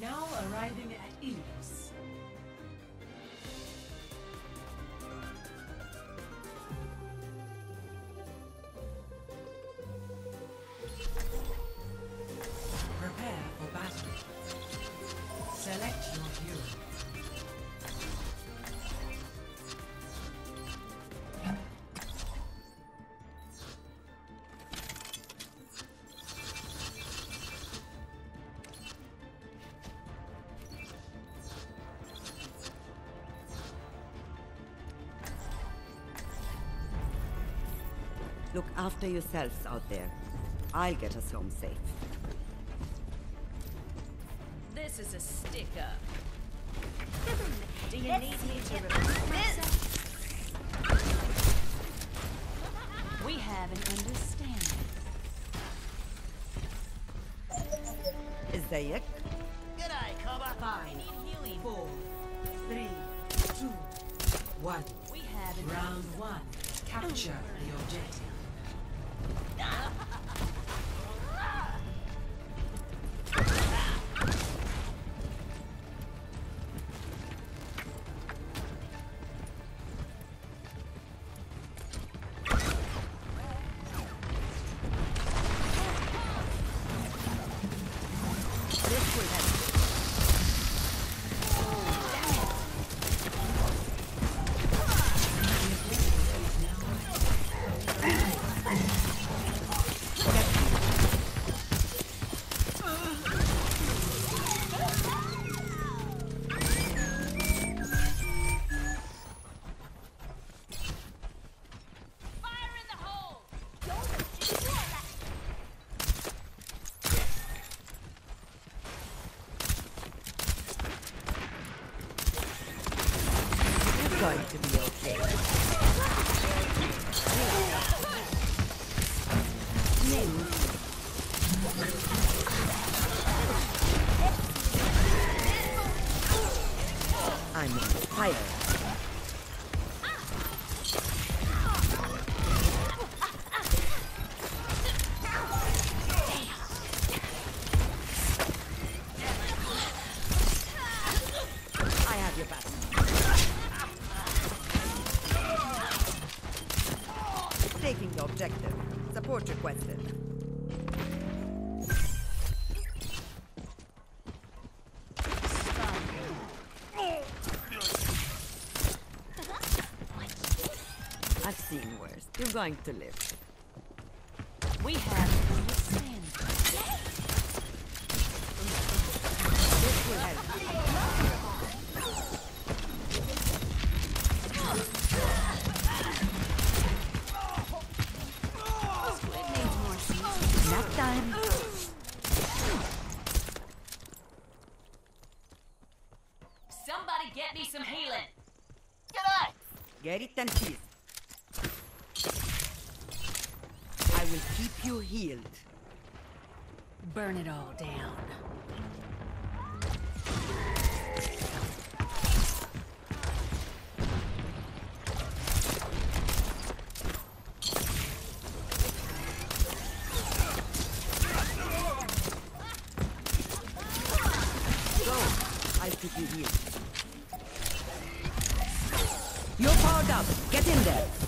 Now arriving at Ilios. Look after yourselves out there. I'll get us home safe. This is a stick-up. Do you need me to repeat myself? We have an understanding. Isaiah, G'day, Cobber. Five, healing. four, three, two, one. We have an Round one. Capture the objective. This going to be okay. I'm on fire. Taking the objective. Support requested. I've seen worse. You're going to live. We have an understanding. This will help. Get it and cheese. I will keep you healed. Burn it all down. Up. Get in there.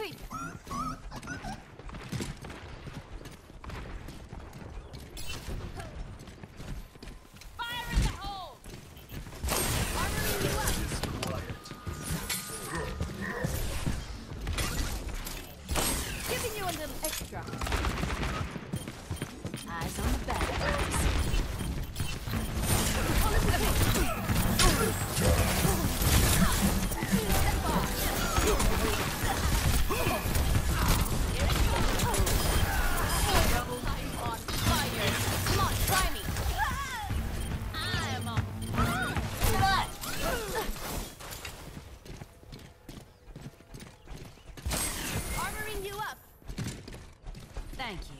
可以。Thank you.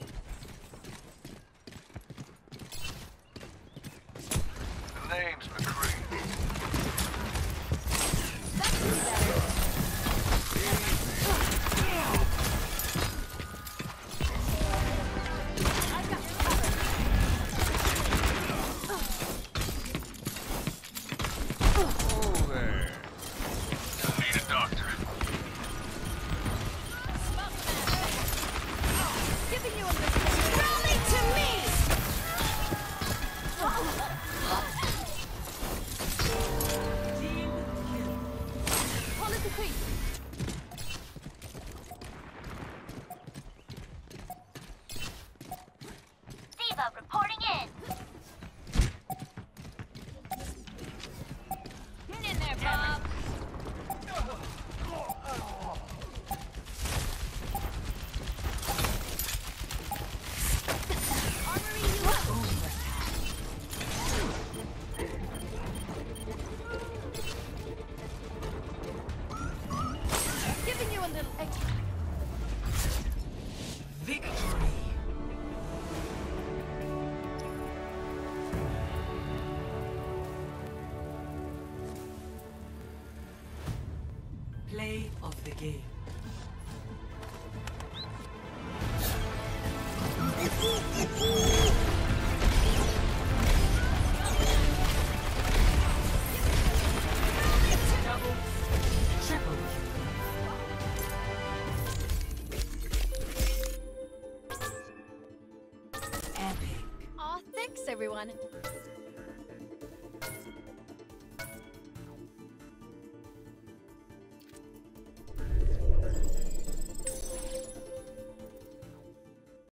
Game. Double, triple. Epic. Aw, thanks everyone.